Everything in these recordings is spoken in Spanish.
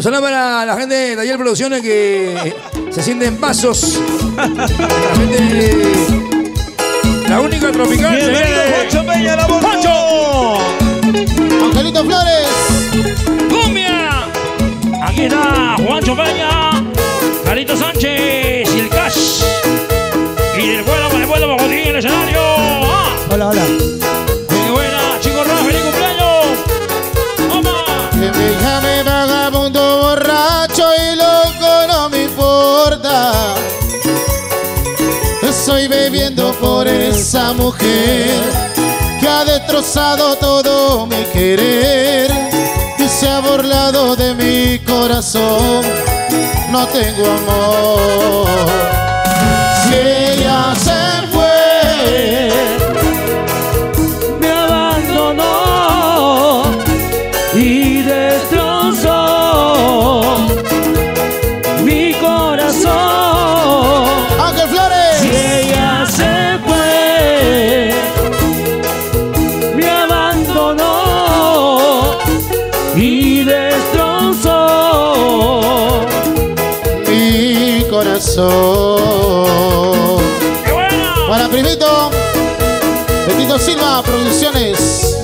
Un saludo para la gente de Taller Producciones que se sienten pasos. La gente de la única tropical. viene. Juancho Peña, la voz. Angelito Flores. ¡Cumbia! Aquí está Juancho Peña, Carito Sánchez y el Cash. Y del pueblo para el pueblo Bogotín en el escenario. ¡Ah! Hola, hola. ¡Qué buena, chicos! ¡Feliz cumpleaños! ¡Vamos! Bebiendo por esa mujer que ha destrozado todo mi querer y se ha burlado de mi corazón. No tengo amor. Si ella se Para primito, Betito Silva Producciones.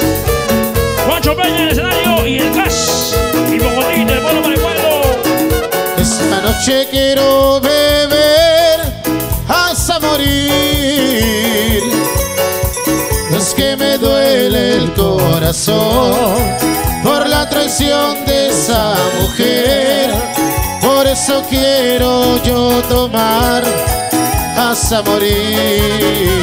Juancho Peña en el escenario y el Cash. Y Bogotín del pueblo para el pueblo. Esta noche quiero beber hasta morir. Es que me duele el corazón por la traición de esa mujer. Por eso quiero yo tomar hasta morir.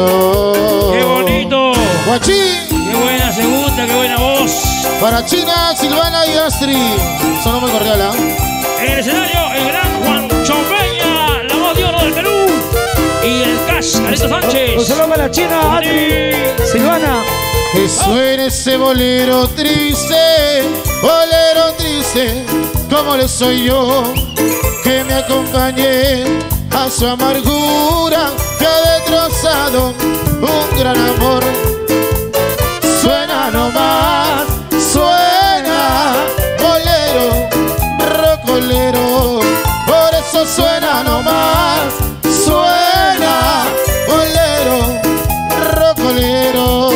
Corazón. ¡Qué bonito! Guachín. ¡Qué buena segunda, qué buena voz! Para China, Silvana y Astrid. Son muy cordial, ¿ah? En el escenario, el gran Juan Chompeña, la voz de oro del Perú. Y el Cash, Carito Sánchez. Un saludo para la China, Ati, Silvana. Que suene ese bolero triste, bolero triste, como le soy yo, que me acompañé a su amargura, que ha destrozado un gran amor. Suena nomás, suena bolero, rocolero, por eso suena nomás, suena bolero, rocolero.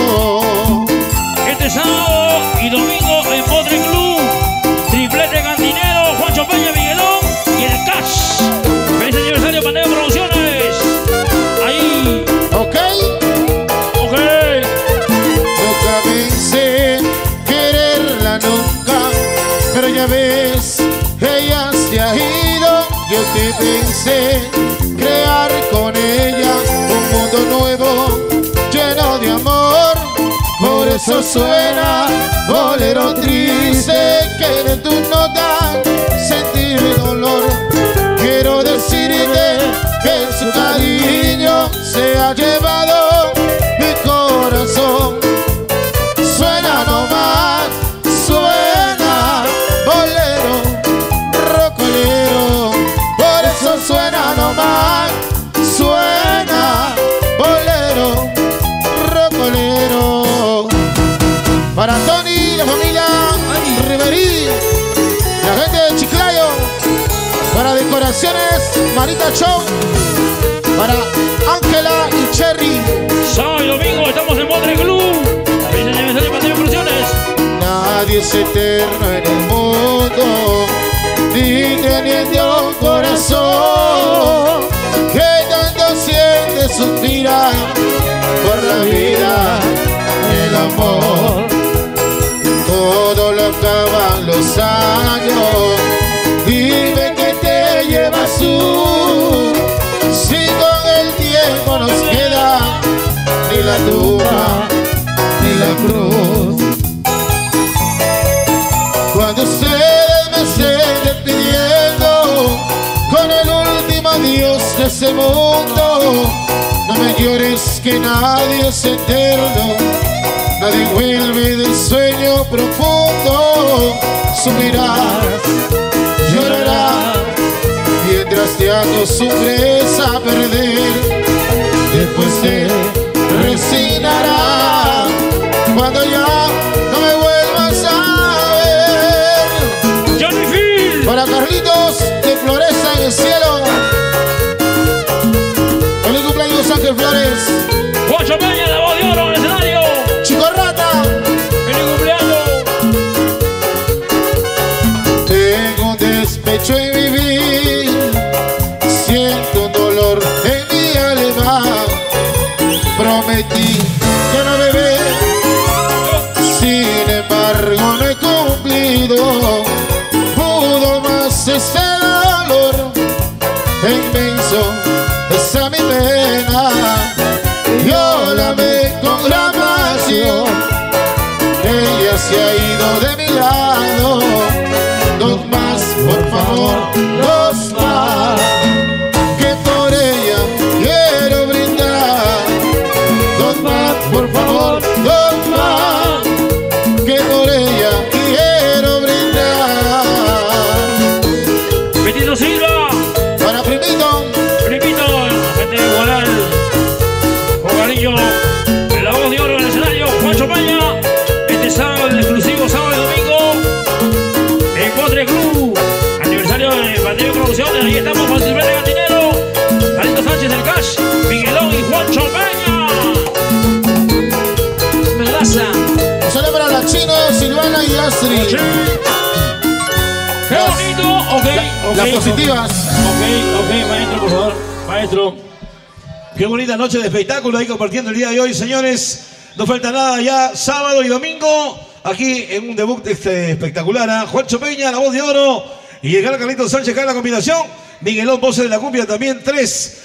Este sábado y domingo en Potre crear con ella un mundo nuevo, lleno de amor. Por eso suena bolero triste, que de tu nota sentir dolor. Quiero decirte que su cariño se ha llevado Marita Show, para Ángela y Cherry. Sábado y domingo estamos en Potre Club. Feliz aniversario, Pandeo Producciones. Nadie es eterno en el mundo, ni teniendo un corazón que tanto siente suspira por la vida y el amor. De ese mundo. No me llores que nadie es eterno. Nadie vuelve del sueño profundo. Subirás, llorarás, mientras te acostumbres a perder. Después te resignarás cuando ya no me vuelvas a ver. Johnny. Para Carlitos Ella se ha ido de mi lado. Dos más, por favor, dos Sí. Qué Las- bonito. Ok, ok. Las positivas. Ok, ok, maestro, por favor. Maestro. Qué bonita noche de espectáculo ahí compartiendo el día de hoy, señores. No falta nada ya, sábado y domingo, aquí en un debut este, espectacular. ¿ah? Juancho Peña, la voz de oro, y el gran Carlito Sánchez acá en la combinación. Miguelón, voces de la cumbia también, tres